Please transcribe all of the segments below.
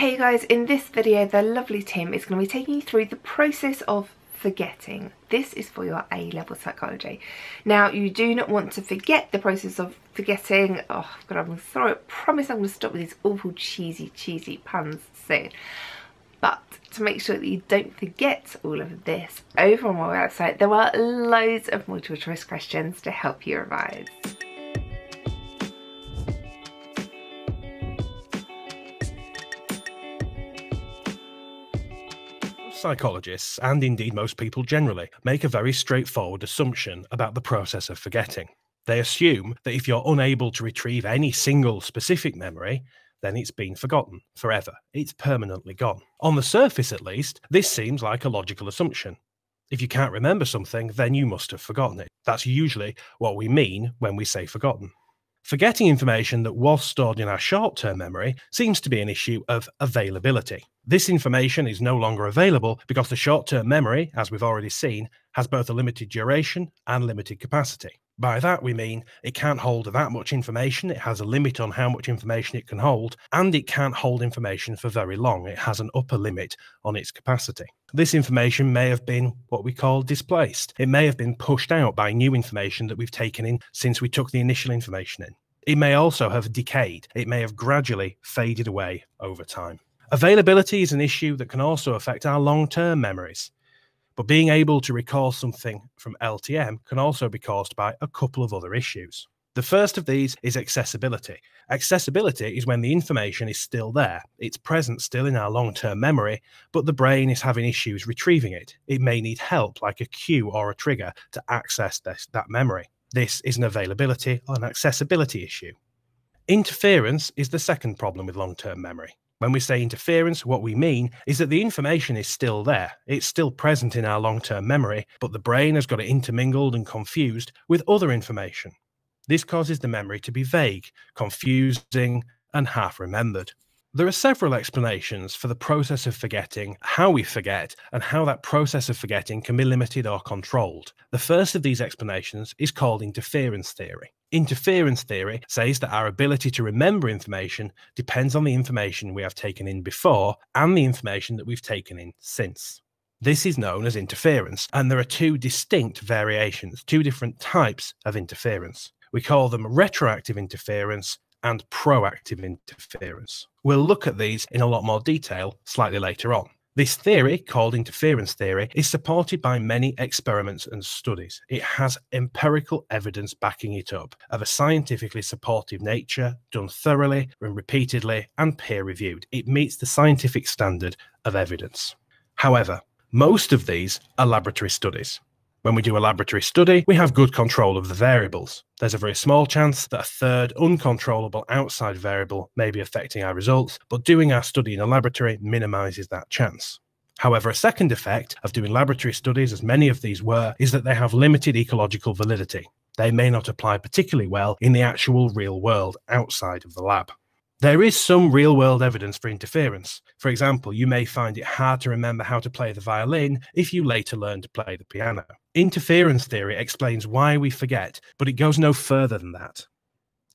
Hey guys, in this video the lovely Tim is going to be taking you through the process of forgetting. This is for your A-level psychology. Now you do not want to forget the process of forgetting. Oh god, I'm going to throw it. Promise I'm going to stop with these awful cheesy, cheesy puns soon. But to make sure that you don't forget all of this, over on my website there are loads of multiple choice questions to help you revise. Psychologists, and indeed most people generally, make a very straightforward assumption about the process of forgetting. They assume that if you're unable to retrieve any single specific memory, then it's been forgotten forever. It's permanently gone. On the surface, at least, this seems like a logical assumption. If you can't remember something, then you must have forgotten it. That's usually what we mean when we say forgotten. Forgetting information that was stored in our short term memory seems to be an issue of availability. This information is no longer available because the short term memory, as we've already seen, has both a limited duration and limited capacity. By that, we mean it can't hold that much information, it has a limit on how much information it can hold, and it can't hold information for very long. It has an upper limit on its capacity. This information may have been what we call displaced. It may have been pushed out by new information that we've taken in since we took the initial information in. It may also have decayed. It may have gradually faded away over time. Availability is an issue that can also affect our long term memories. But being able to recall something from LTM can also be caused by a couple of other issues. The first of these is accessibility. Accessibility is when the information is still there, it's present still in our long term memory, but the brain is having issues retrieving it. It may need help, like a cue or a trigger, to access this, that memory. This is an availability or an accessibility issue. Interference is the second problem with long term memory. When we say interference, what we mean is that the information is still there. It's still present in our long term memory, but the brain has got it intermingled and confused with other information. This causes the memory to be vague, confusing, and half remembered. There are several explanations for the process of forgetting, how we forget, and how that process of forgetting can be limited or controlled. The first of these explanations is called interference theory. Interference theory says that our ability to remember information depends on the information we have taken in before and the information that we've taken in since. This is known as interference, and there are two distinct variations, two different types of interference. We call them retroactive interference and proactive interference. We'll look at these in a lot more detail slightly later on. This theory, called interference theory, is supported by many experiments and studies. It has empirical evidence backing it up of a scientifically supportive nature, done thoroughly and repeatedly, and peer reviewed. It meets the scientific standard of evidence. However, most of these are laboratory studies. When we do a laboratory study, we have good control of the variables. There's a very small chance that a third uncontrollable outside variable may be affecting our results, but doing our study in a laboratory minimizes that chance. However, a second effect of doing laboratory studies, as many of these were, is that they have limited ecological validity. They may not apply particularly well in the actual real world outside of the lab. There is some real world evidence for interference. For example, you may find it hard to remember how to play the violin if you later learn to play the piano. Interference theory explains why we forget, but it goes no further than that.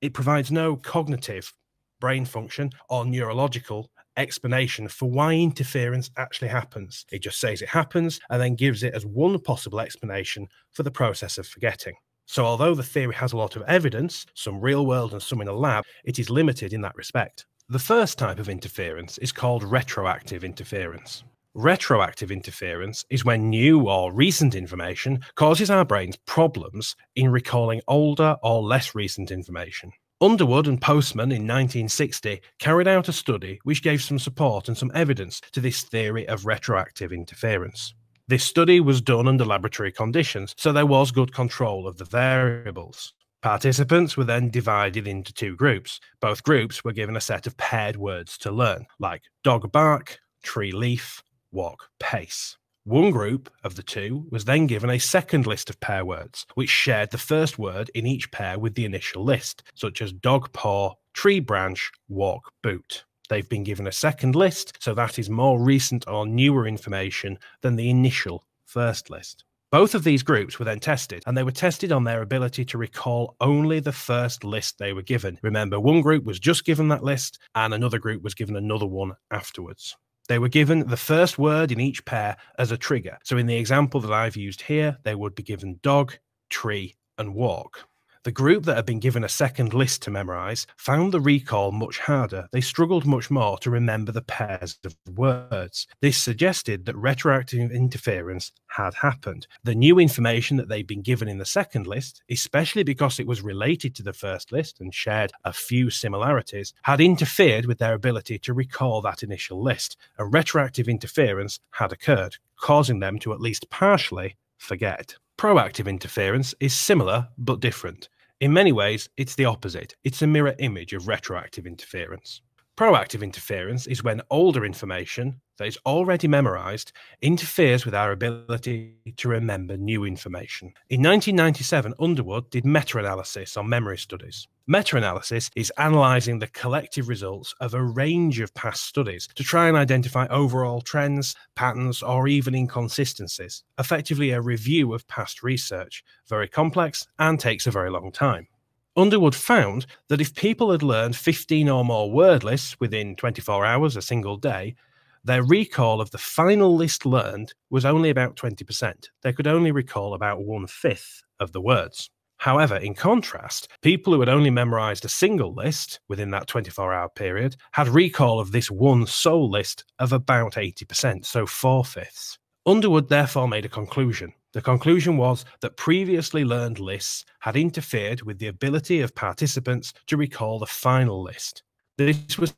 It provides no cognitive brain function or neurological explanation for why interference actually happens. It just says it happens and then gives it as one possible explanation for the process of forgetting. So, although the theory has a lot of evidence, some real world and some in a lab, it is limited in that respect. The first type of interference is called retroactive interference. Retroactive interference is when new or recent information causes our brains problems in recalling older or less recent information. Underwood and Postman in 1960 carried out a study which gave some support and some evidence to this theory of retroactive interference. This study was done under laboratory conditions, so there was good control of the variables. Participants were then divided into two groups. Both groups were given a set of paired words to learn, like dog bark, tree leaf, walk pace. One group of the two was then given a second list of pair words, which shared the first word in each pair with the initial list, such as dog paw, tree branch, walk boot. They've been given a second list, so that is more recent or newer information than the initial first list. Both of these groups were then tested, and they were tested on their ability to recall only the first list they were given. Remember, one group was just given that list, and another group was given another one afterwards. They were given the first word in each pair as a trigger. So, in the example that I've used here, they would be given dog, tree, and walk. The group that had been given a second list to memorize found the recall much harder. They struggled much more to remember the pairs of words. This suggested that retroactive interference had happened. The new information that they'd been given in the second list, especially because it was related to the first list and shared a few similarities, had interfered with their ability to recall that initial list, and retroactive interference had occurred, causing them to at least partially forget. Proactive interference is similar but different. In many ways, it's the opposite. It's a mirror image of retroactive interference. Proactive interference is when older information that is already memorized interferes with our ability to remember new information. In 1997, Underwood did meta analysis on memory studies. Meta analysis is analyzing the collective results of a range of past studies to try and identify overall trends, patterns, or even inconsistencies. Effectively, a review of past research. Very complex and takes a very long time. Underwood found that if people had learned 15 or more word lists within 24 hours a single day, their recall of the final list learned was only about 20%. They could only recall about one fifth of the words. However, in contrast, people who had only memorized a single list within that 24 hour period had recall of this one sole list of about 80%, so four fifths. Underwood therefore made a conclusion. The conclusion was that previously learned lists had interfered with the ability of participants to recall the final list. This was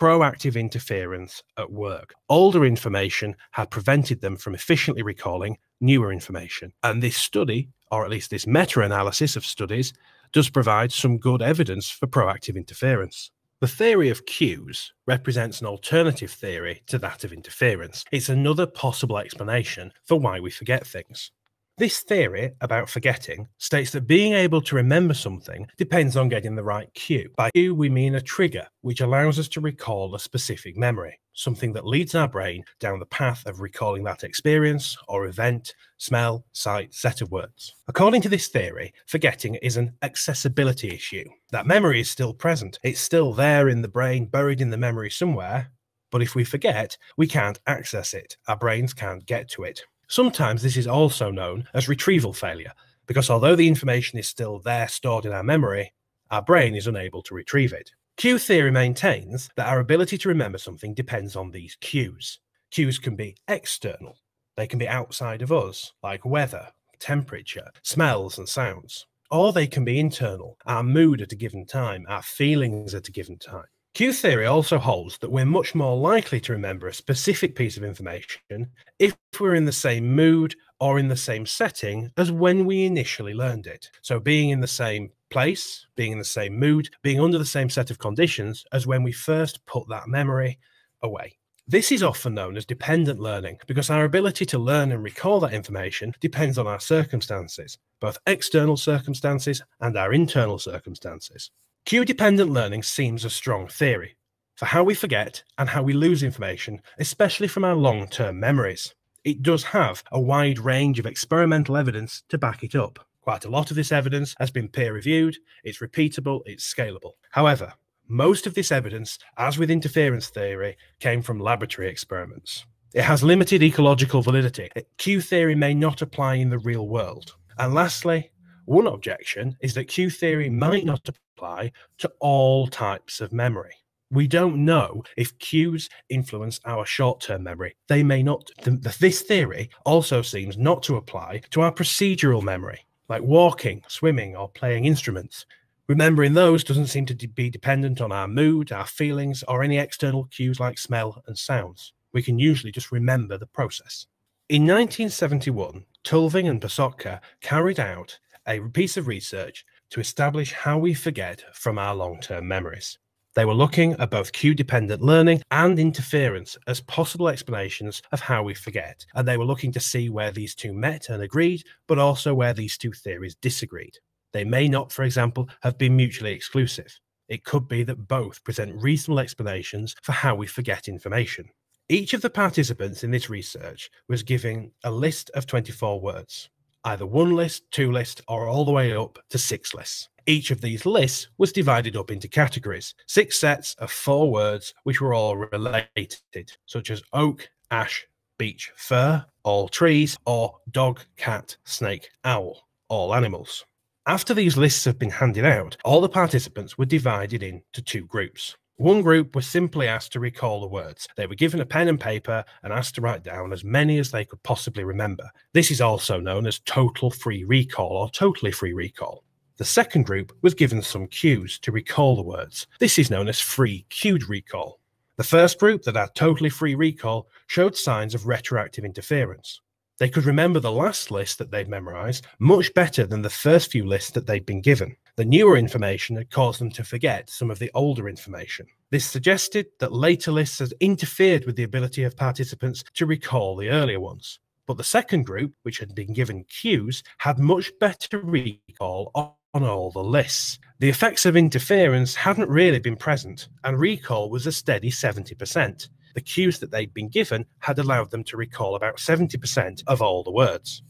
proactive interference at work. Older information had prevented them from efficiently recalling newer information. And this study, or at least this meta analysis of studies, does provide some good evidence for proactive interference. The theory of cues represents an alternative theory to that of interference. It's another possible explanation for why we forget things. This theory about forgetting states that being able to remember something depends on getting the right cue. By cue, we mean a trigger, which allows us to recall a specific memory, something that leads our brain down the path of recalling that experience or event, smell, sight, set of words. According to this theory, forgetting is an accessibility issue. That memory is still present, it's still there in the brain, buried in the memory somewhere, but if we forget, we can't access it. Our brains can't get to it. Sometimes this is also known as retrieval failure, because although the information is still there stored in our memory, our brain is unable to retrieve it. Cue theory maintains that our ability to remember something depends on these cues. Cues can be external, they can be outside of us, like weather, temperature, smells, and sounds. Or they can be internal, our mood at a given time, our feelings at a given time. Cue theory also holds that we're much more likely to remember a specific piece of information if we're in the same mood or in the same setting as when we initially learned it. So, being in the same place, being in the same mood, being under the same set of conditions as when we first put that memory away. This is often known as dependent learning because our ability to learn and recall that information depends on our circumstances, both external circumstances and our internal circumstances. Cue dependent learning seems a strong theory for how we forget and how we lose information, especially from our long term memories. It does have a wide range of experimental evidence to back it up. Quite a lot of this evidence has been peer reviewed, it's repeatable, it's scalable. However, most of this evidence, as with interference theory, came from laboratory experiments. It has limited ecological validity. Cue theory may not apply in the real world. And lastly, one objection is that cue theory might not apply to all types of memory. We don't know if cues influence our short term memory. They may not. This theory also seems not to apply to our procedural memory, like walking, swimming, or playing instruments. Remembering those doesn't seem to be dependent on our mood, our feelings, or any external cues like smell and sounds. We can usually just remember the process. In 1971, Tulving and Psotka carried out a piece of research to establish how we forget from our long term memories. They were looking at both cue dependent learning and interference as possible explanations of how we forget, and they were looking to see where these two met and agreed, but also where these two theories disagreed. They may not, for example, have been mutually exclusive. It could be that both present reasonable explanations for how we forget information. Each of the participants in this research was given a list of 24 words, either one list, two lists, or all the way up to six lists. Each of these lists was divided up into categories, six sets of four words which were all related, such as oak, ash, beech, fir, all trees, or dog, cat, snake, owl, all animals. After these lists have been handed out, all the participants were divided into two groups. One group was simply asked to recall the words. They were given a pen and paper and asked to write down as many as they could possibly remember. This is also known as total free recall or totally free recall. The second group was given some cues to recall the words. This is known as free cued recall. The first group that had totally free recall showed signs of retroactive interference. They could remember the last list that they'd memorized much better than the first few lists that they'd been given. The newer information had caused them to forget some of the older information. This suggested that later lists had interfered with the ability of participants to recall the earlier ones. But the second group, which had been given cues, had much better recall on all the lists. The effects of interference hadn't really been present, and recall was a steady 70%. The cues that they'd been given had allowed them to recall about 70% of all the words.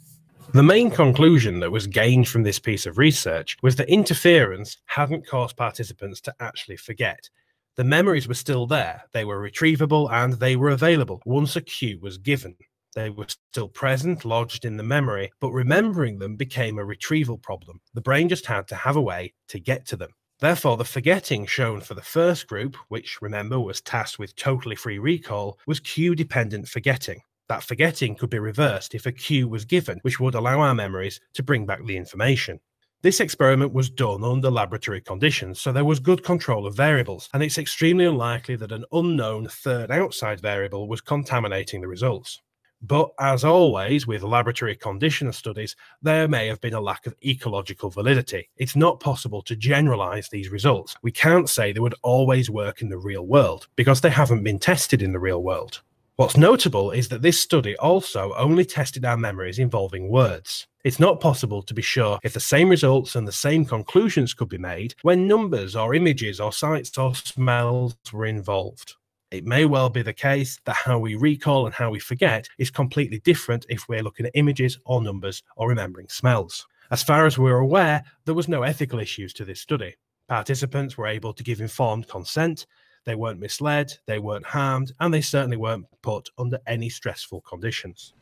The main conclusion that was gained from this piece of research was that interference hadn't caused participants to actually forget. The memories were still there, they were retrievable, and they were available once a cue was given. They were still present, lodged in the memory, but remembering them became a retrieval problem. The brain just had to have a way to get to them. Therefore, the forgetting shown for the first group, which remember was tasked with totally free recall, was cue dependent forgetting. That forgetting could be reversed if a cue was given, which would allow our memories to bring back the information. This experiment was done under laboratory conditions, so there was good control of variables, and it's extremely unlikely that an unknown third outside variable was contaminating the results. But as always with laboratory condition studies, there may have been a lack of ecological validity. It's not possible to generalize these results. We can't say they would always work in the real world because they haven't been tested in the real world. What's notable is that this study also only tested our memories involving words. It's not possible to be sure if the same results and the same conclusions could be made when numbers or images or sights or smells were involved. It may well be the case that how we recall and how we forget is completely different if we're looking at images or numbers or remembering smells. As far as we're aware, there was no ethical issues to this study. Participants were able to give informed consent, they weren't misled, they weren't harmed, and they certainly weren't put under any stressful conditions.